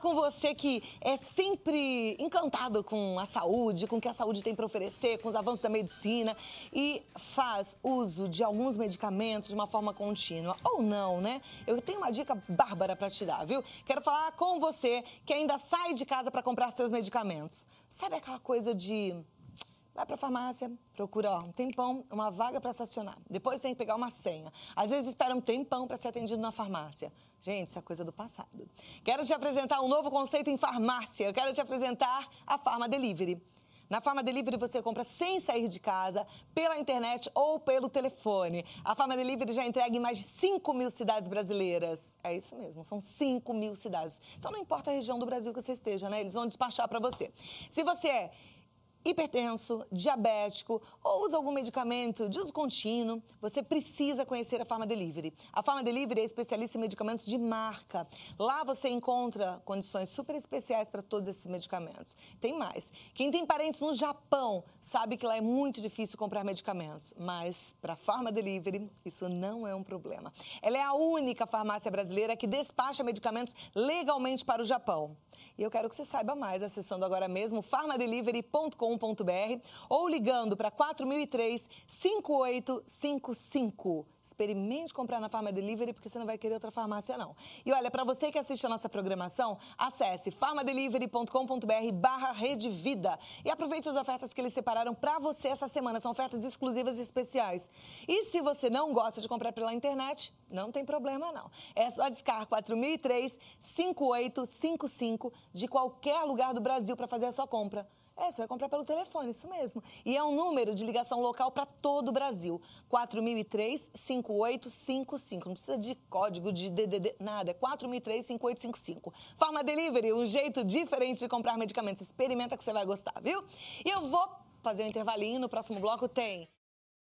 com você que é sempre encantado com a saúde, com o que a saúde tem para oferecer, com os avanços da medicina e faz uso de alguns medicamentos de uma forma contínua. Ou não, né? Eu tenho uma dica bárbara para te dar, viu? Quero falar com você que ainda sai de casa para comprar seus medicamentos. Sabe aquela coisa de Vai para a farmácia, procura ó, um tempão, uma vaga para estacionar. Depois tem que pegar uma senha. Às vezes espera um tempão para ser atendido na farmácia. Gente, isso é coisa do passado. Quero te apresentar um novo conceito em farmácia. Eu quero te apresentar a Farma Delivery. Na Farma Delivery você compra sem sair de casa, pela internet ou pelo telefone. A Farma Delivery já entrega em mais de 5 mil cidades brasileiras. É isso mesmo, são 5 mil cidades. Então não importa a região do Brasil que você esteja, né? Eles vão despachar para você. Se você é hipertenso, diabético ou usa algum medicamento de uso contínuo, você precisa conhecer a Pharma Delivery. A Pharma Delivery é especialista em medicamentos de marca. Lá você encontra condições super especiais para todos esses medicamentos. Tem mais. Quem tem parentes no Japão sabe que lá é muito difícil comprar medicamentos, mas para a Pharma Delivery isso não é um problema. Ela é a única farmácia brasileira que despacha medicamentos legalmente para o Japão. E eu quero que você saiba mais acessando agora mesmo farmadelivery.com.br ou ligando para 4003 5855. Experimente comprar na Farma Delivery porque você não vai querer outra farmácia não. E olha, para você que assiste a nossa programação, acesse farmadelivery.com.br barra Rede Vida e aproveite as ofertas que eles separaram para você essa semana. São ofertas exclusivas e especiais. E se você não gosta de comprar pela internet, não tem problema não. É só discar 4003 5855 de qualquer lugar do Brasil para fazer a sua compra. É, você vai comprar pelo telefone, isso mesmo. E é um número de ligação local para todo o Brasil. 4003-5855. Não precisa de código de DDD, nada. É 4003-5855. Farma Delivery, um jeito diferente de comprar medicamentos. Experimenta que você vai gostar, viu? E eu vou fazer um intervalinho. No próximo bloco tem...